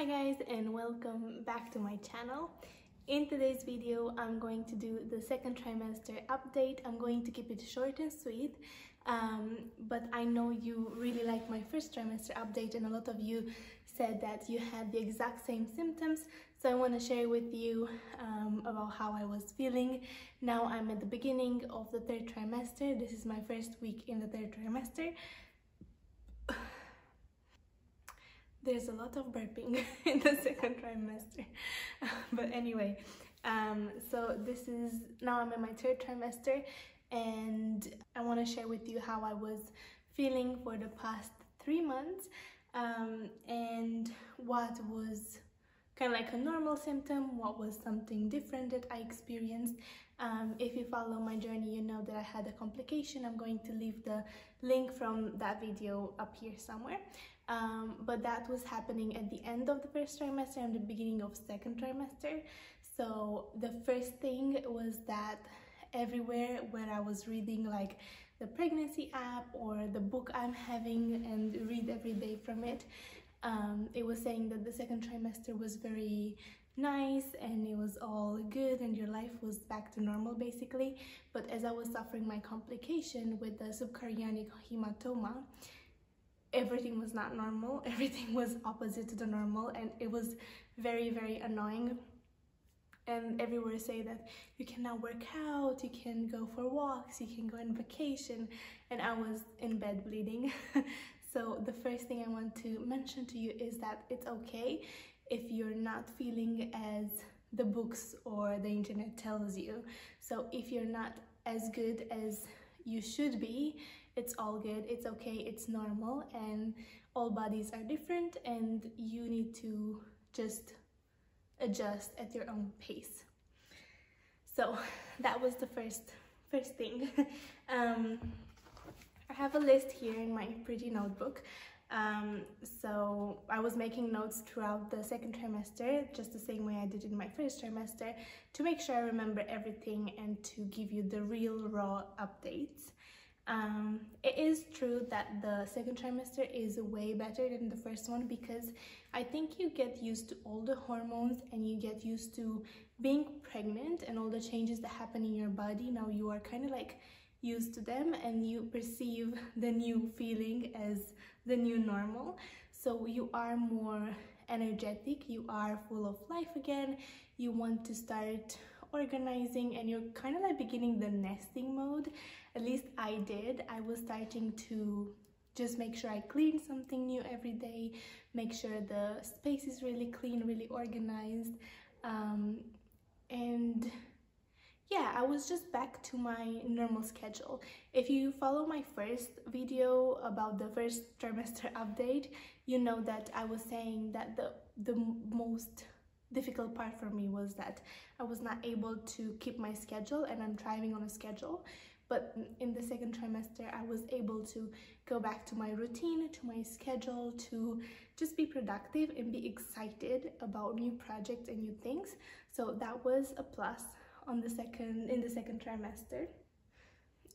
Hi guys and welcome back to my channel. In today's video I'm going to do the second trimester update. I'm going to keep it short and sweet um, but I know you really like my first trimester update and a lot of you said that you had the exact same symptoms so I want to share with you um, about how I was feeling. Now I'm at the beginning of the third trimester. This is my first week in the third trimester there's a lot of burping in the second trimester. But anyway um, so this is now i'm in my third trimester and i want to share with you how i was feeling for the past three months um, and what was kind of like a normal symptom what was something different that i experienced. Um, if you follow my journey you know that i had a complication. I'm going to leave the link from that video up here somewhere um, but that was happening at the end of the first trimester and the beginning of second trimester. So the first thing was that everywhere where I was reading like the pregnancy app or the book I'm having and read every day from it um, it was saying that the second trimester was very nice and it was all good and your life was back to normal basically. But as I was suffering my complication with the subchorionic hematoma everything was not normal. Everything was opposite to the normal and it was very very annoying. And everywhere say that you can now work out you can go for walks you can go on vacation. And i was in bed bleeding. So the first thing i want to mention to you is that it's okay if you're not feeling as the books or the internet tells you. So if you're not as good as you should be it's all good it's okay it's normal and all bodies are different and you need to just adjust at your own pace. So that was the first first thing. Um, I have a list here in my pretty notebook. Um, so I was making notes throughout the second trimester just the same way I did in my first trimester to make sure I remember everything and to give you the real raw updates um, it is true that the second trimester is way better than the first one because I think you get used to all the hormones and you get used to being pregnant and all the changes that happen in your body. Now you are kind of like used to them and you perceive the new feeling as the new normal. So you are more energetic, you are full of life again, you want to start organizing and you're kind of like beginning the nesting mode at least I did. I was starting to just make sure I clean something new every day make sure the space is really clean really organized. Um, and yeah I was just back to my normal schedule. If you follow my first video about the first trimester update you know that I was saying that the the most difficult part for me was that I was not able to keep my schedule and I'm thriving on a schedule but in the second trimester I was able to go back to my routine to my schedule to just be productive and be excited about new projects and new things. So that was a plus on the second in the second trimester.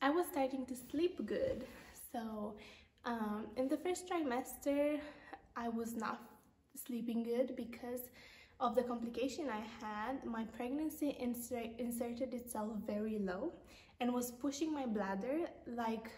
I was starting to sleep good. So um, in the first trimester I was not sleeping good because of the complication I had, my pregnancy insert inserted itself very low and was pushing my bladder like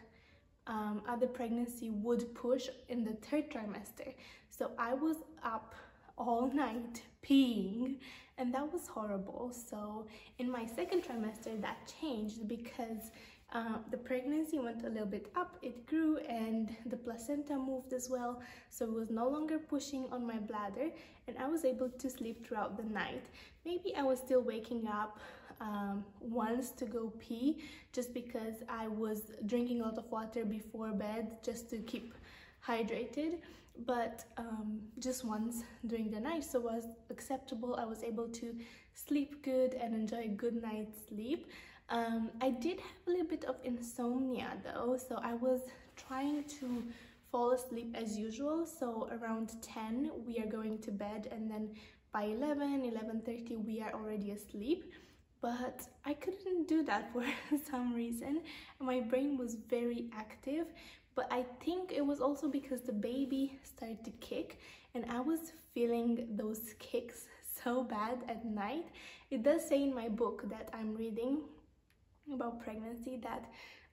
um, other pregnancy would push in the third trimester. So I was up all night peeing and that was horrible. So in my second trimester that changed because uh, the pregnancy went a little bit up, it grew and the placenta moved as well. So it was no longer pushing on my bladder and I was able to sleep throughout the night. Maybe I was still waking up um, once to go pee just because I was drinking a lot of water before bed just to keep hydrated but um, just once during the night so was acceptable I was able to sleep good and enjoy a good night's sleep um, I did have a little bit of insomnia though, so I was trying to fall asleep as usual. So around 10 we are going to bed and then by 11, 11.30 we are already asleep. But I couldn't do that for some reason. My brain was very active, but I think it was also because the baby started to kick and I was feeling those kicks so bad at night. It does say in my book that I'm reading about pregnancy that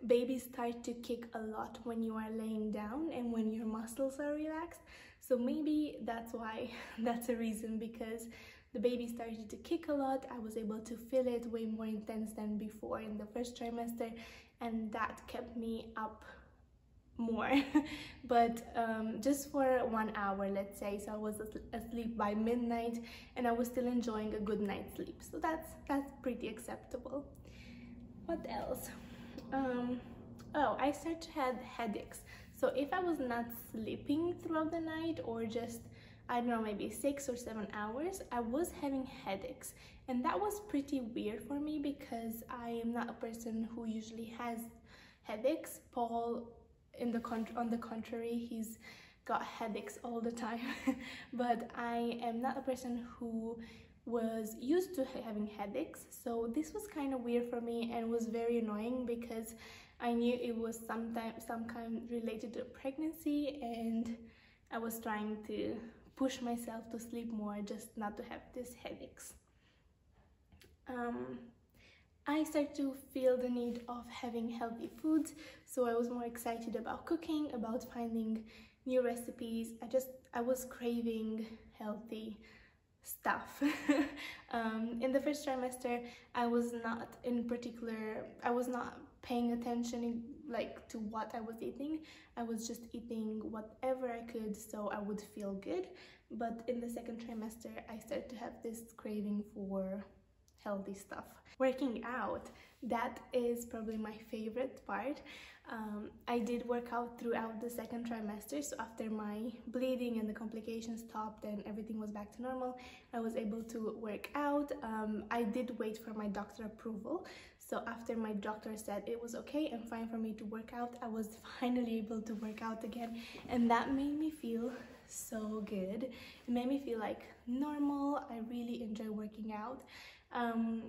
babies start to kick a lot when you are laying down and when your muscles are relaxed. So maybe that's why, that's a reason because the baby started to kick a lot. I was able to feel it way more intense than before in the first trimester and that kept me up more. But um, just for one hour let's say so I was asleep by midnight and I was still enjoying a good night's sleep. So that's that's pretty acceptable. What else? Um, oh I started to have headaches. So if I was not sleeping throughout the night or just I don't know maybe six or seven hours I was having headaches. And that was pretty weird for me because I am not a person who usually has headaches. Paul in the on the contrary he's got headaches all the time. But I am not a person who was used to having headaches. So this was kind of weird for me and was very annoying because I knew it was sometime some kind related to pregnancy and I was trying to push myself to sleep more just not to have these headaches. Um, I started to feel the need of having healthy foods so I was more excited about cooking about finding new recipes. I just I was craving healthy stuff. Um, in the first trimester I was not in particular I was not paying attention like to what I was eating I was just eating whatever I could so I would feel good but in the second trimester I started to have this craving for healthy stuff. Working out, that is probably my favorite part. Um, I did work out throughout the second trimester, so after my bleeding and the complications stopped and everything was back to normal, I was able to work out. Um, I did wait for my doctor approval, so after my doctor said it was okay and fine for me to work out, I was finally able to work out again, and that made me feel so good. It made me feel like normal. I really enjoy working out. Um,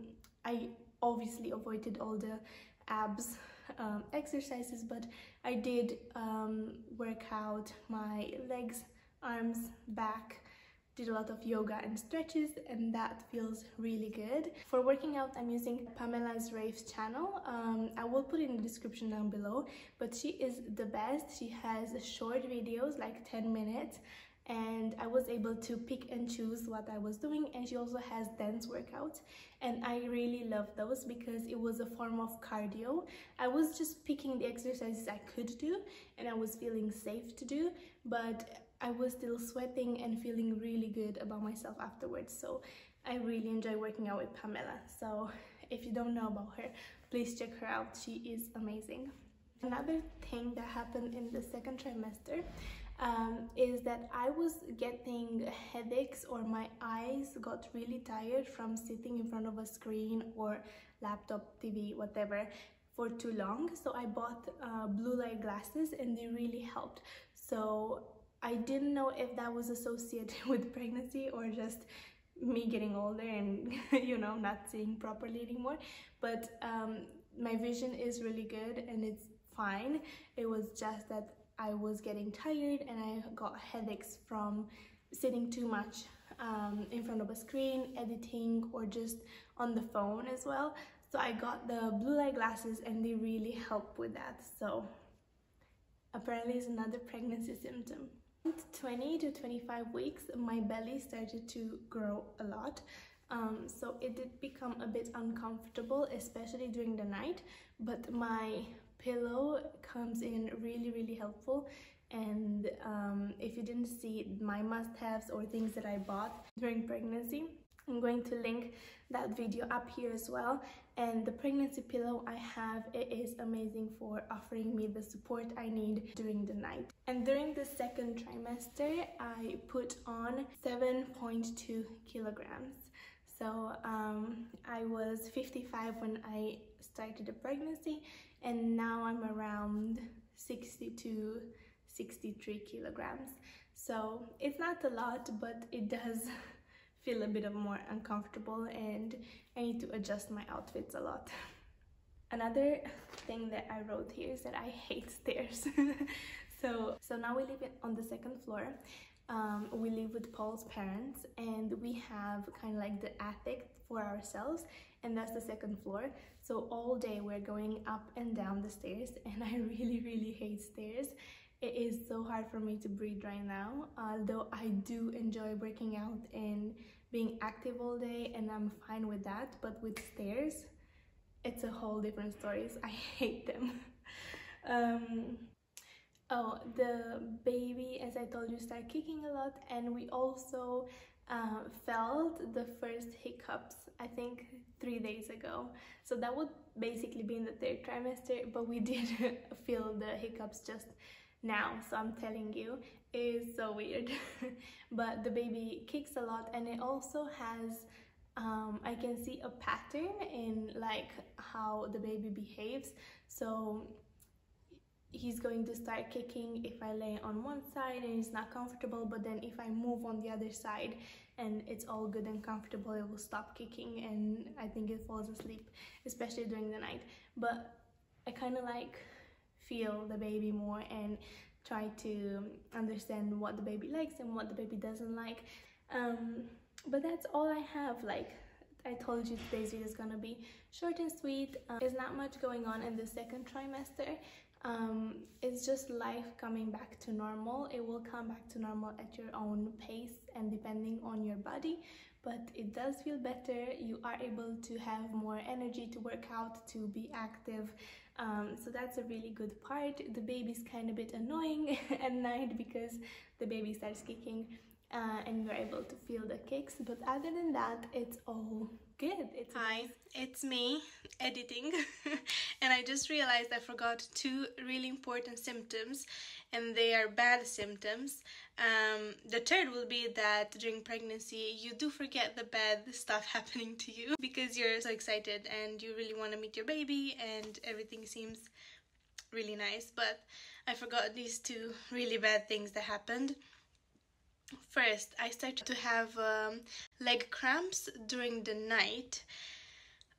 I obviously avoided all the abs um, exercises, but I did um, work out my legs, arms, back, did a lot of yoga and stretches and that feels really good. For working out I'm using Pamela Reif's channel. Um, I will put in the description down below but she is the best. She has short videos like 10 minutes and I was able to pick and choose what I was doing and she also has dance workouts and I really love those because it was a form of cardio. I was just picking the exercises I could do and I was feeling safe to do but I was still sweating and feeling really good about myself afterwards so I really enjoy working out with Pamela so if you don't know about her please check her out she is amazing. Another thing that happened in the second trimester um, is that I was getting headaches or my eyes got really tired from sitting in front of a screen or laptop, TV, whatever for too long. So I bought uh, blue light glasses and they really helped. So I didn't know if that was associated with pregnancy or just me getting older and you know not seeing properly anymore but um, my vision is really good and it's fine it was just that I was getting tired and I got headaches from sitting too much um, in front of a screen, editing, or just on the phone as well. So I got the blue light glasses and they really help with that. So apparently it's another pregnancy symptom. 20 to 25 weeks, my belly started to grow a lot. Um, so it did become a bit uncomfortable, especially during the night, but my pillow comes in really really helpful and um, if you didn't see my must-haves or things that I bought during pregnancy I'm going to link that video up here as well and the pregnancy pillow I have it is amazing for offering me the support I need during the night. And during the second trimester I put on 7.2 kilograms. So um, I was 55 when I started the pregnancy and now I'm around 62 63 kilograms. So it's not a lot but it does feel a bit of more uncomfortable and I need to adjust my outfits a lot another thing that I wrote here is that I hate stairs. so so now we live on the second floor. Um, we live with Paul's parents and we have kind of like the attic for ourselves and that's the second floor so all day we're going up and down the stairs and I really really hate stairs it is so hard for me to breathe right now although I do enjoy working out and being active all day and I'm fine with that but with stairs it's a whole different story. I hate them. Um, oh the baby as I told you started kicking a lot and we also uh, felt the first hiccups I think three days ago. So that would basically be in the third trimester but we did feel the hiccups just now so I'm telling you is so weird. But the baby kicks a lot and it also has um, I can see a pattern in like how the baby behaves. So he's going to start kicking if I lay on one side and it's not comfortable but then if I move on the other side and it's all good and comfortable it will stop kicking and I think it falls asleep especially during the night. But I kind of like feel the baby more and try to understand what the baby likes and what the baby doesn't like um, but that's all I have like I told you today's video is gonna be short and sweet. Um, there's not much going on in the second trimester. Um, it's just life coming back to normal. It will come back to normal at your own pace and depending on your body, but it does feel better. You are able to have more energy to work out, to be active. Um, so that's a really good part. The baby's kind of bit annoying at night because the baby starts kicking uh, and you're able to feel the kicks but other than that it's all good. It's hi nice. it's me editing. And i just realized i forgot two really important symptoms and they are bad symptoms. Um, the third will be that during pregnancy you do forget the bad stuff happening to you because you're so excited and you really want to meet your baby and everything seems really nice. But i forgot these two really bad things that happened First, I started to have um, leg cramps during the night.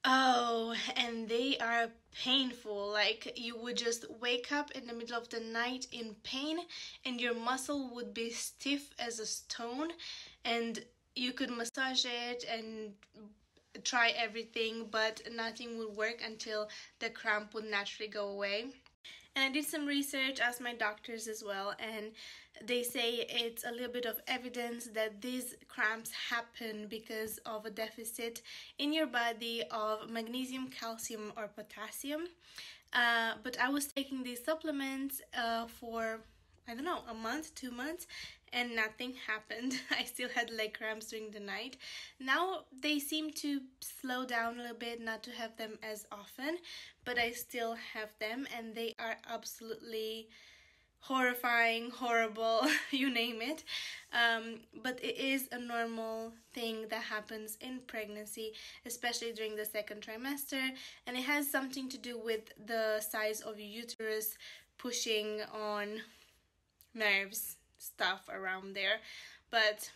Oh, and they are painful. Like you would just wake up in the middle of the night in pain, and your muscle would be stiff as a stone, and you could massage it and try everything, but nothing would work until the cramp would naturally go away. And I did some research, asked my doctors as well, and they say it's a little bit of evidence that these cramps happen because of a deficit in your body of magnesium, calcium, or potassium. Uh, but I was taking these supplements uh, for I don't know, a month, two months, and nothing happened. I still had leg cramps during the night. Now they seem to slow down a little bit, not to have them as often, but I still have them, and they are absolutely horrifying, horrible, you name it. Um, but it is a normal thing that happens in pregnancy, especially during the second trimester, and it has something to do with the size of your uterus pushing on nerves stuff around there but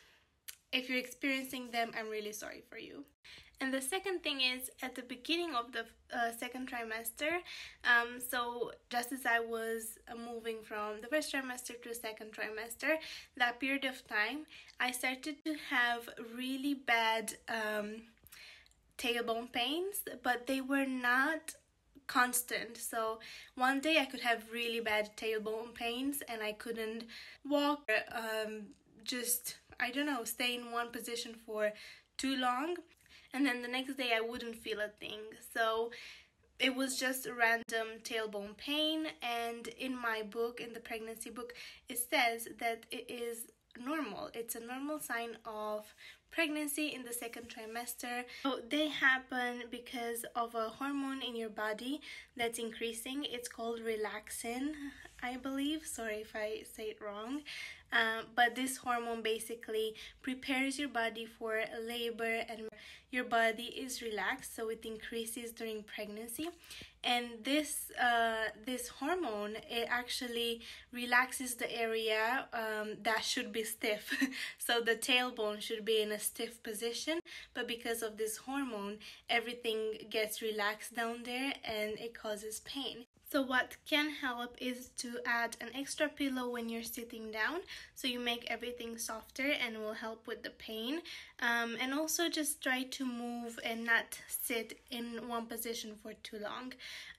if you're experiencing them i'm really sorry for you. And the second thing is at the beginning of the uh, second trimester um, so just as i was uh, moving from the first trimester to second trimester that period of time i started to have really bad um, tailbone pains but they were not constant. So one day I could have really bad tailbone pains and I couldn't walk, um, just, I don't know, stay in one position for too long. And then the next day I wouldn't feel a thing. So it was just random tailbone pain and in my book in the pregnancy book it says that it is normal it's a normal sign of pregnancy in the second trimester. So they happen because of a hormone in your body that's increasing. It's called relaxin, I believe. Sorry if I say it wrong. Uh, but this hormone basically prepares your body for labor and your body is relaxed so it increases during pregnancy and this uh, this hormone it actually relaxes the area um, that should be stiff so the tailbone should be in a stiff position, but because of this hormone, everything gets relaxed down there and it causes pain. So what can help is to add an extra pillow when you're sitting down so you make everything softer and will help with the pain. Um, and also just try to move and not sit in one position for too long.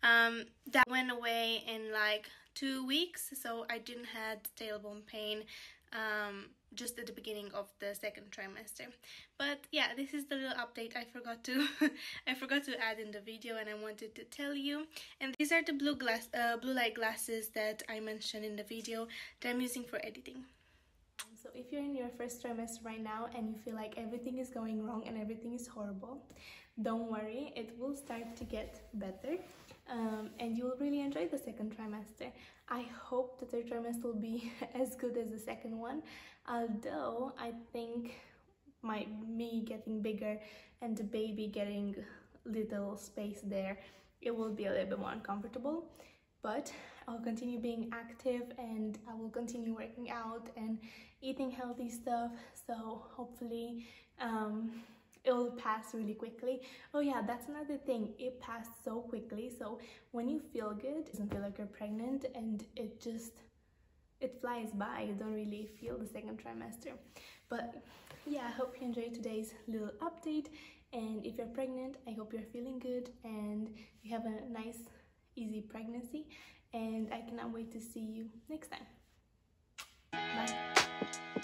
Um, that went away in like two weeks so I didn't have tailbone pain um, just at the beginning of the second trimester. But yeah this is the little update I forgot to I forgot to add in the video and I wanted to tell you. And these are the blue glass uh, blue light glasses that I mentioned in the video that I'm using for editing. So if you're in your first trimester right now and you feel like everything is going wrong and everything is horrible don't worry it will start to get better um, and you will really enjoy the second trimester. I hope the third trimester will be as good as the second one, although I think my me getting bigger and the baby getting little space there, it will be a little bit more uncomfortable. But I'll continue being active and I will continue working out and eating healthy stuff. So hopefully um, it will pass really quickly. Oh yeah that's another thing. It passed so quickly. So when you feel good it doesn't feel like you're pregnant and it just it flies by. You don't really feel the second trimester. But yeah i hope you enjoyed today's little update. And if you're pregnant i hope you're feeling good and you have a nice easy pregnancy. And i cannot wait to see you next time. Bye